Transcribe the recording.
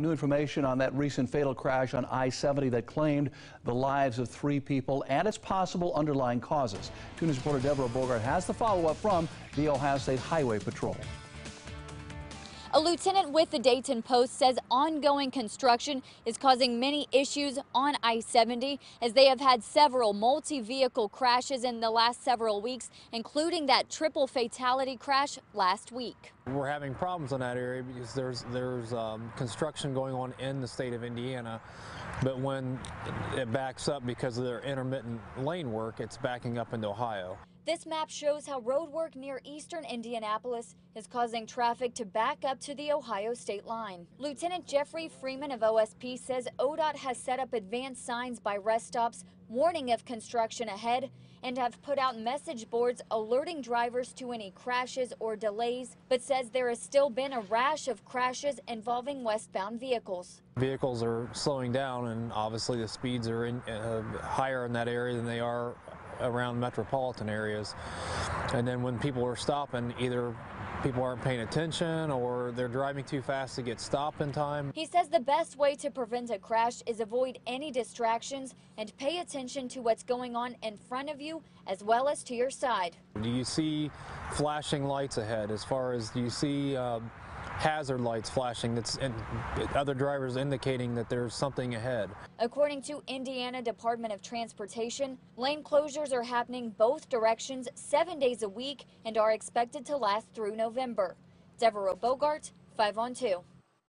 New information on that recent fatal crash on I-70 that claimed the lives of three people and its possible underlying causes. 2 News reporter Deborah Bogart has the follow-up from the Ohio State Highway Patrol. A lieutenant with the Dayton Post says ongoing construction is causing many issues on I-70 as they have had several multi-vehicle crashes in the last several weeks, including that triple fatality crash last week. We're having problems in that area because there's there's um, construction going on in the state of Indiana, but when it backs up because of their intermittent lane work, it's backing up into Ohio. This map shows how roadwork near eastern Indianapolis is causing traffic to back up to the Ohio state line. Lieutenant Jeffrey Freeman of OSP says ODOT has set up advanced signs by rest stops warning of construction ahead and have put out message boards alerting drivers to any crashes or delays, but says there has still been a rash of crashes involving westbound vehicles. Vehicles are slowing down and obviously the speeds are in, uh, higher in that area than they are around metropolitan areas. And then when people are stopping, either people aren't paying attention or they're driving too fast to get stopped in time. He says the best way to prevent a crash is avoid any distractions and pay attention to what's going on in front of you as well as to your side. Do you see flashing lights ahead as far as do you see uh, hazard lights flashing that's and other drivers indicating that there's something ahead. According to Indiana Department of Transportation, lane closures are happening both directions seven days a week and are expected to last through November. Deborah Bogart, 5 on 2.